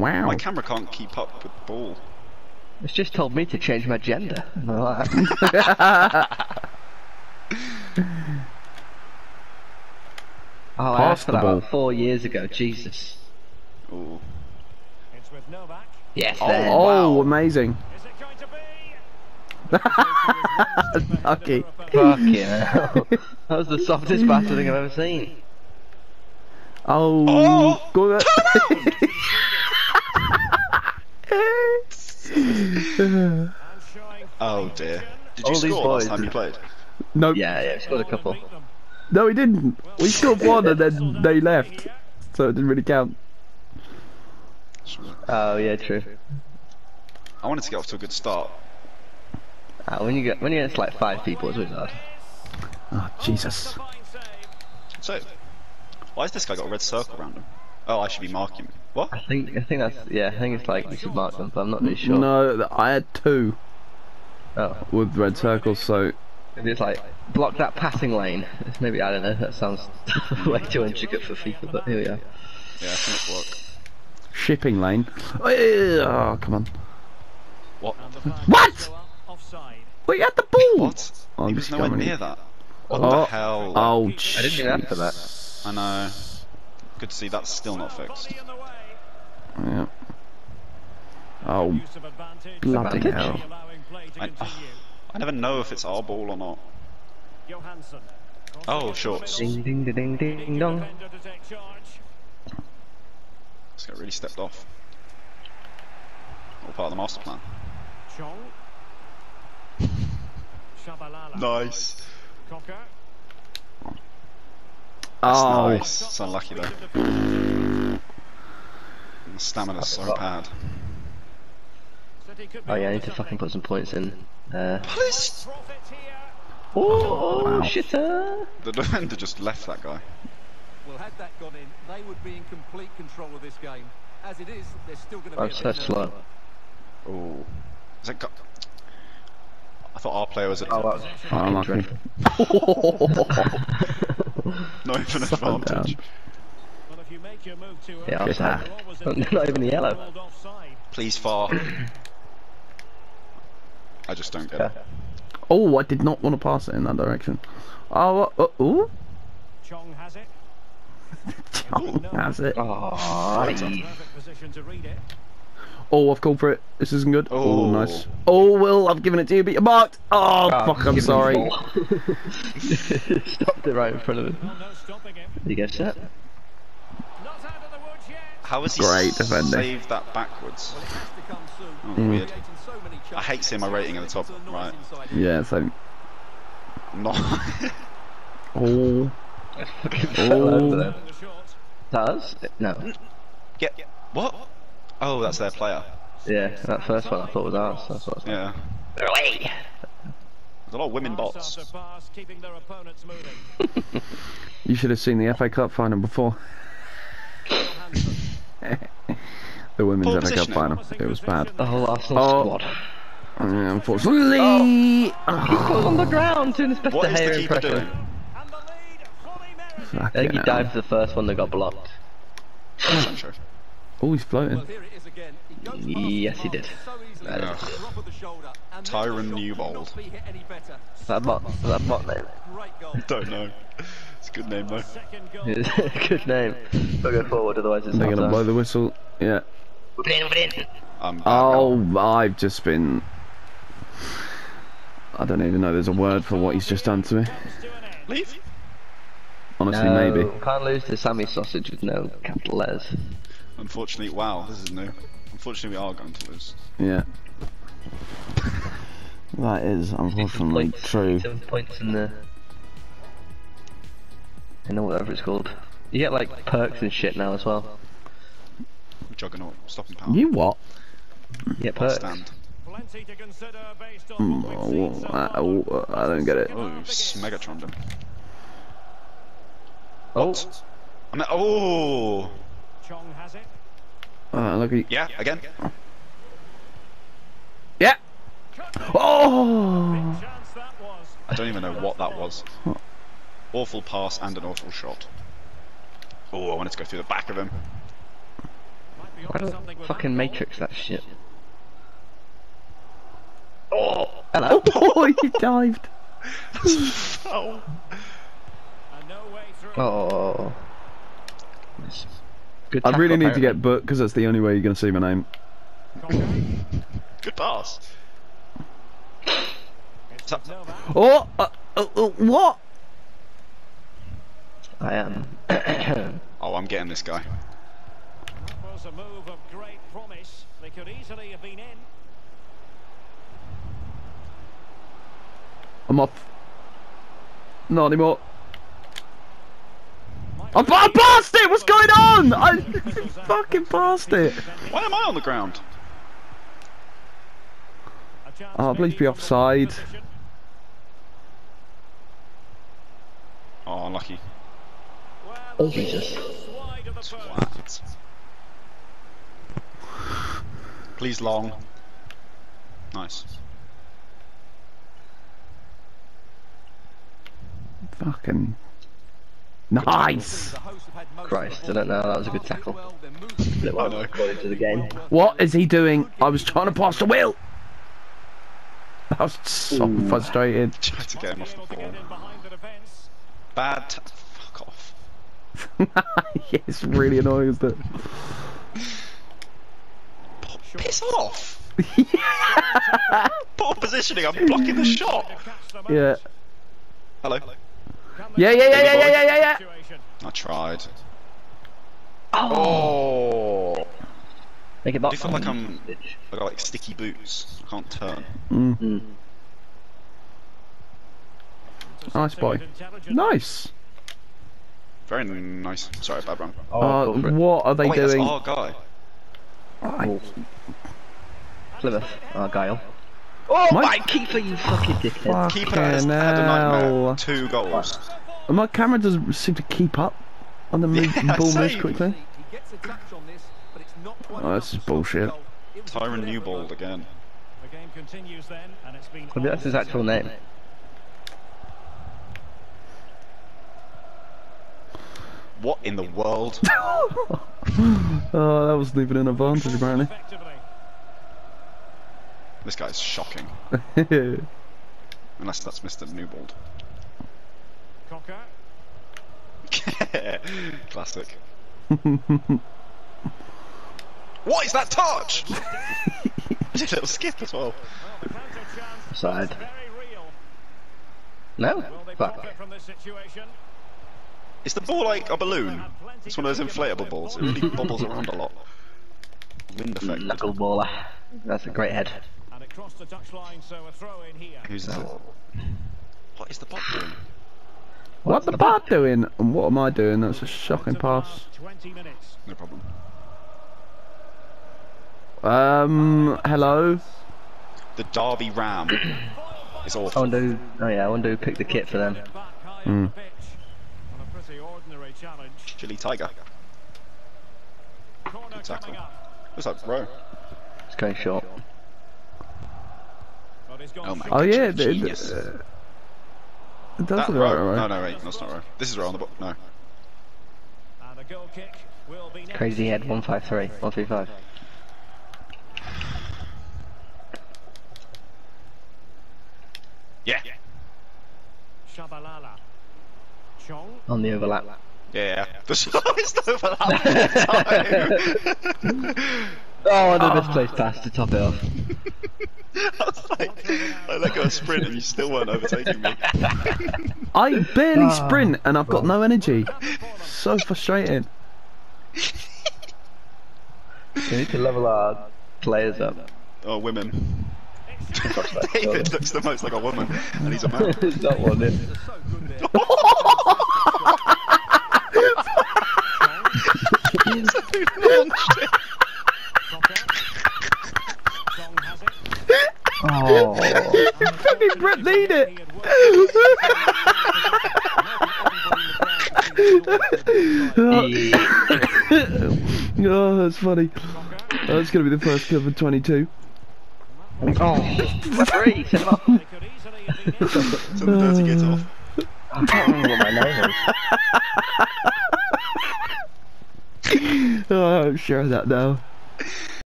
Wow. My camera can't keep up with the ball. It's just told me to change my gender. oh, I asked for the that ball. four years ago. Jesus. Ooh. It's with Novak. Yes. Oh. Oh, Wow. amazing. Is it going to be? Lucky. Fuck yeah. that was the softest bastard thing I've ever seen. Oh, Oh, go And showing Oh dear. Did All you these score last boys time you played? no, Yeah, yeah, scored a couple. no, he didn't. We scored one and then they left, so it didn't really count. Oh yeah, true. I wanted to get off to a good start. Uh, when you get when you get like five people, it's always hard. Oh, Jesus. So, why has this guy got a red circle around him? Oh, I should be marking him. What? I think I think that's yeah. I think it's like you should mark them, but I'm not really sure. No, I had two Oh, with red circles, so maybe it's like block that passing lane. Maybe I don't know. That sounds way too intricate for FIFA, but here we are. Yeah, I think it'll shipping lane. Oh, come on. What? What? the flag What? is still. We had the ball. What? Oh, he I'm was just nowhere near that. What Oh, the hell? Oh, I didn't even ask for that. I know. Good to see that's still not fixed. Body in the way. Yeah. Oh, Use of advantage. bloody hell. Allowing play to I, continue. I never know if it's our ball or not. Oh, shorts. Ding ding ding ding ding dong. Defender to. This guy really stepped off. All part of the master plan. Nice. Cocker. That's Oh, nice. It's unlucky though. The Stamina's so bad. City could be Oh yeah, I need to to fucking put some points in. Uh, Please. Oh, Wow. shitter! The defender just left that guy. Well, had that gone in, they would be in complete control of this game. As it is, they're still going to be. I'm so slow. Oh. Is it go- I thought our player was at Oh, that's oh, fucking lucky. dreadful. not even an Sun advantage. down. Well, if you make your move too Yeah, early, offside. you're Not- even the yellow. Please far. I just don't get it. Oh, I did not want to pass it in that direction. Oh, uh, oh, ooh. Chong has it. Oh, that's it. Oh, Oh, I've called for it. This isn't good. Oh, Oh. nice. Oh, Will, I've given it to you, but you're marked. Oh, God, fuck, I'm sorry. the. Stopped it right in front of him. Well, no stopping him. Did you get set? Not out of the woods yet. How has he Great s- defending. saved that backwards? Well, it has to come soon. Oh, Mm. weird. Creating so many I hate seeing my rating at the top, right. noise inside. Yeah, so. Not. Oh. I fucking fell over Oh. there. In the short. Does? No. Get what? Oh, that's their player. Yeah, that first one I thought was ours. That's what I was Yeah. Away! There's a lot of women Pass bots. keeping their opponents moving. You should have seen the FA Cup final before. The women's Poor FA Cup final. It was bad. The whole Arsenal Oh. squad. Uh, unfortunately. He was on the ground doing his best What to is the Hayer keeper impression. doing? The lead fully merited. I think he Fucking dived for the first one that got blocked. Sancho. Oh, he's floating. Well, here it is again. He goes past Yes, he did. So. Ugh. Just a drop of the shoulder. And then Tyron the shot could Newbold. not be hit any. That bot, that bot name. Don't know. It's a good name though. It's a good name. But go forward, otherwise it's They're not gonna blow the whistle. Yeah. We're playing, we're playing. Bad goal. Oh, I've just been. I don't even know there's a word for what he's just done to me. Comes to an end. Leave. Honestly, No, maybe. Can't lose to Sammy Sausage with no capital letters. Unfortunately, wow, this is new. Unfortunately, we are going to lose. Yeah. That is unfortunately Points- true. Seven points in the. I know whatever it's called. You get like perks and shit now as well. Juggernaut, stopping power. You what? You get perks. stand. To based on Mm, what we've seen so oh, I, oh, I don't get it. Oh, Megatron him. Oh, I mean, oh, Chong has it. Uh, look at yeah, again. Yeah. Oh. Chance that was. I don't even know what that was. Awful pass and an awful shot. Oh, I wanted to go through the back of him. Might be Why onto don't something with fucking matrix that shit? Oh, hello. Oh, you dived. Oh. And no way through. Oh. Nice. Good I really tackle, need to get booked because that's the only way you're going to see my name. Good pass. It's Tap- Novak. Oh, uh, uh, uh, what? I am. Oh, I'm getting this guy. That was a move of great promise. They could easily have been in. I'm off. Not anymore. I, I passed it! What's going on? I fucking passed it. Why am I on the ground? Ah, oh, please be offside. Oh, unlucky. Well, Oh, Jesus. just wide of the post. What? Please long. Nice. Fucking. Nice. The hosts have had most of Christ, I don't know, that was a good tackle. Well, they're moving It won't know. to the game. What is he doing? I was trying to pass the wheel. I was so Ooh. frustrated. Tried to get him off the ball. in behind the defence. Bad. T- fuck off. yeah, it's really annoying, isn't it? Piss off. Poor positioning. I'm blocking the shot. To catch the Yeah. match. Hello. Can Yeah, yeah, yeah, yeah, yeah, yeah, yeah, yeah. I tried. Oh. Oh. Make it I back. do feel like I'm. I got like sticky boots. I can't turn. Mm. Nice boy. Nice. Very nice. Sorry, bad run. Oh, Uh, go for it. what are they Oh, wait, that's doing? our guy. Oh. Plymouth, Argyle. Oh My- my keeper, you fucking dickhead. Keeper has Fucking had a nightmare. Two goals. My camera doesn't seem to keep up on the move, Yeah, ball moves quickly. He gets a touch on this, but it's not quite Oh, this is bullshit. goal. It was a Tyron Newbold again. The game continues then, and it's been. Maybe that's his actual name. What in the world? Oh, that wasn't even an advantage apparently. Effectively. this guy's shocking. Unless that's Mr. Newbold. Cocker. Classic. what is that touch? It's a little skip as well. Well, the Side. No? Will they Fuck. profit from this situation? Is the ball like a balloon? It's one of those inflatable balls. It really bobbles around a lot. Wind effect. Knuckleballer. That's a great head. And it crossed the touchline, so a throw in here. Who's that? What is the bot doing? what the bad doing? And what am I doing? That's a shocking pass. 20 minutes. No problem. Um, hello. The Derby Ram is I awful. wonder who, oh yeah, I wonder who picked the kit for them. Back Hmm. on the pitch. On a pretty ordinary challenge. Chili Tiger. Corner tackle. coming up. Looks like Rowe. It's going short. But he's gone Oh my short. Oh yeah, genius. it, uh, it does That look right, right? No, no, wait, that's not Rowe. This is Rowe on the book. No. And a goal kick will be next. Crazy head, 153, 135. Yeah. Shabalala. Chong. On the overlap. Yeah, yeah. The shortest overlap of all time. Oh, and a misplaced pass to top it off. I was like, I let go a sprint and you still weren't overtaking me. I barely Ah, sprint and I've got no energy. So frustrating. We need to level our players up. Oh, women. David looks the most like a woman, and he's a man. It's not one, it. They're so good there. Cocker. Chong has it. Oh. Fucking Brett need it. oh, that's funny. Oh, that's gonna be the first kill for 22. Oh, referee, send him off. They could easily have been in. So the dirty get off. I can't remember what my name is. Oh, I'm sure of that now.